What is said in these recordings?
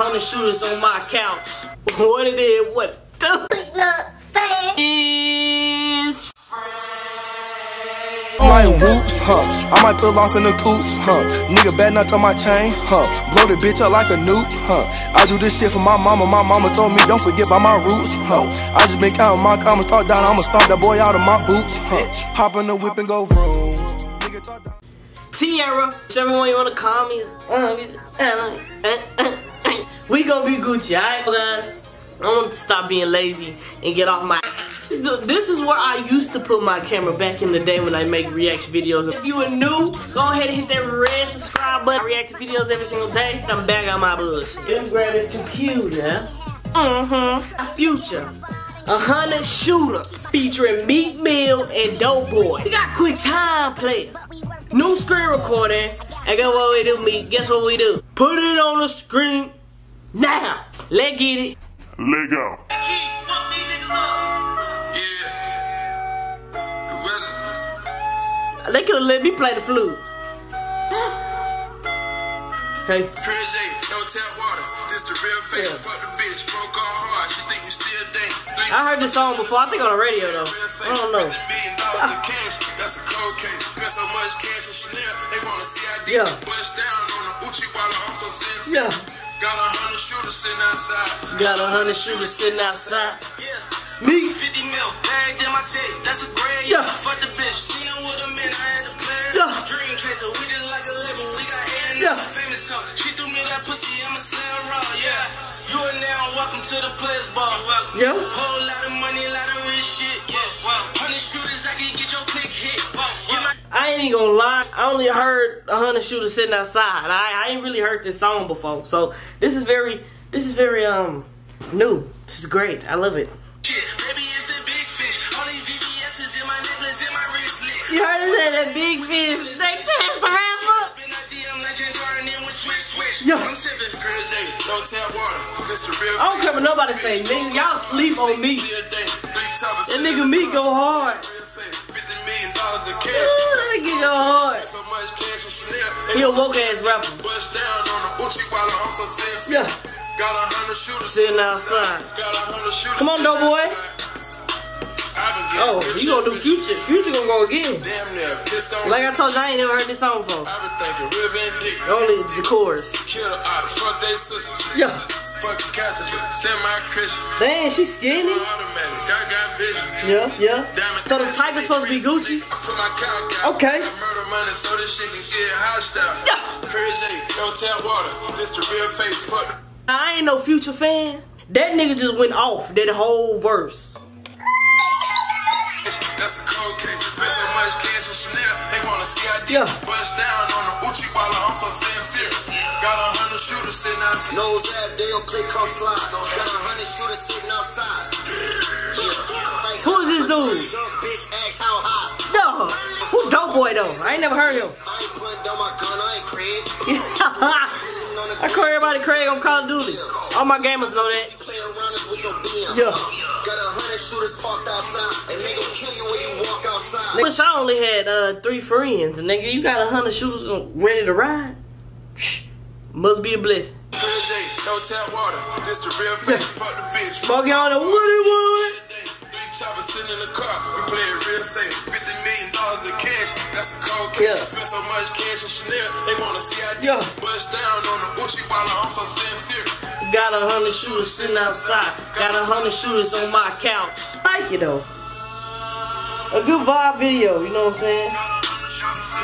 hundred shooters on my couch. What it is, what the is my whoops, huh? I might pull off in the coops, huh? Nigga bad not on my chain, huh? Blow the bitch up like a nuke, huh? I do this shit for my mama. My mama told me don't forget about my roots, huh? I just been counting my commas, talk down. I'ma stomp that boy out of my boots, huh? Hop in the whip and go vroom. Nigga talk down. Tierra, whichever one you wanna call me. Uh, uh, uh, Gonna be Gucci, alright, guys? I'm gonna stop being lazy and get off my. This is where I used to put my camera back in the day when I make reaction videos. If you are new, go ahead and hit that red subscribe button. I react to videos every single day. I'm back on my bullshit. Let me grab this computer. Mm-hmm. Future. A hundred shooters featuring Meek Mill and Doe Boy. We got QuickTime Player. New screen recording. And guess what we do, Meek? Guess what we do? Put it on the screen now. Let's get it. Let go. They could have let me play the flute. Okay. Crazy, no tap water. This the real face. Yeah. Fuck the bitch, broke all hard. She think you still dang. I heard this song before. I think on the radio though. I don't know. Million dollars in cash. That's a cold case. Spent so much cash in Chanel. They wanna see I did. Yeah. Bust down on the Uchi while I'm so sincere. Yeah. Got a hundred shooters sitting outside. Got a hundred shooters sitting outside. Yeah. Me. 50 mil, bagged in my safe, that's a grand, Yeah. Fuck the bitch, seen her with a man, I had to. Yeah. Dream chaser, we just like a label, we got air and Yeah. famous song. She threw me that pussy, I'm a slam raw, yeah. You are now welcome to the players ball. Yeah. Whole lot of money, lot of rich shit, yeah. Hundred shooters, I can get your click hit. I ain't even gonna lie. I only heard a hundred shooters sitting outside. I, I ain't really heard this song before. So this is very this is very um new. This is great. I love it. shit. Baby, it's the big fish. Only VVS's in my necklace, in my wristlet. You heard it say that big fish. They chance the rapper. Been out DM like James Harden, then with switch, switch. Yeah. I'm sipping. Crazy, no tap water. This the real I don't care what nobody say, nigga. Y'all sleep on me. That That nigga me go hard. Fifty million Ooh, nigga go hard. So much cash in Chanel. He a woke ass rapper. Bust down on the Uchi while I'm so sincere. Yeah. Got a hundred shooters Sitting outside. Got a hundred shooters. Come on, Doe Boy. I've been getting Oh, you gonna do future. Future gonna go again. Damn near pissed on. Like I told you, I ain't never heard this song before. I've been thinking. Only the chorus. Kill her out. Fuck they sisters. Yeah. Fucking Catholic. Semi-Christian. Dang, she skinny. I got vision. Yeah, yeah. So the type is supposed to be Gucci. I put my cock out. Okay. Murder money so this shit can get hostile. Yeah. Crazy, no tap water. This the real face. Fuck I ain't no future fan. That nigga just went off that whole verse. Bitch. That's a cold case. Spent so much cash in Chanel. They wanna see I did. Yeah. Bust down on the Uchi while I'm so sincere. Got a hundred shooters sitting outside. Nose at Dale click come slide. Got a hundred shooters sitting outside. Yeah. Who is this dude? Bitch, ask how high. No. Who dope boy though? I ain't never heard him. I ain't putting down my gun, I ain't Craig. I call everybody Craig on Call of Duty. All my gamers know that. Around us with your BM. Yeah. Got a hundred shooters parked outside. And they gon' kill you when you walk outside. Wish I only had uh, three friends, nigga. You got a hundred shooters ready to ride? Psh, Must be a blessing. Tap water. This the real face. Fuck the bitch. Smoking on the woody wood. Three choppers sitting in the car. We play it real safe. Fifty million dollars in cash. That's a cold case. Yeah. Spent so much cash in Chanel. They wanna see I. Yeah. Bust down on the Uchi while I'm so sincere. Got a hundred shooters sitting outside. Got a hundred shooters on my couch. Like it though. A good vibe video, you know what I'm saying?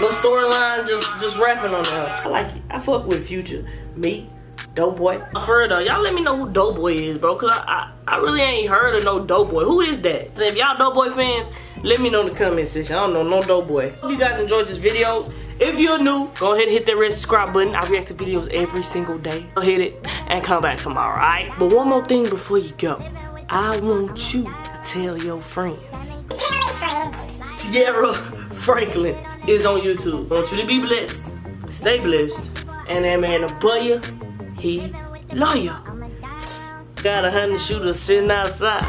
No storyline, just just rapping on that. I like it. I fuck with Future. Me, Doe Boy. For real though, y'all let me know who Doe Boy is, bro. Cause I, I, I really ain't heard of no Doe Boy. Who is that? So if y'all Doe Boy fans, let me know in the comment section. I don't know no Doe Boy. Hope you guys enjoyed this video. If you're new, go ahead and hit that red subscribe button. I react to videos every single day. Go hit it and come back tomorrow, alright? But one more thing before you go. I want you to tell your friends. Tierra Franklin is on YouTube. I want you to be blessed. Stay blessed. And that man above you, he lawyer. Got a hundred shooters sitting outside.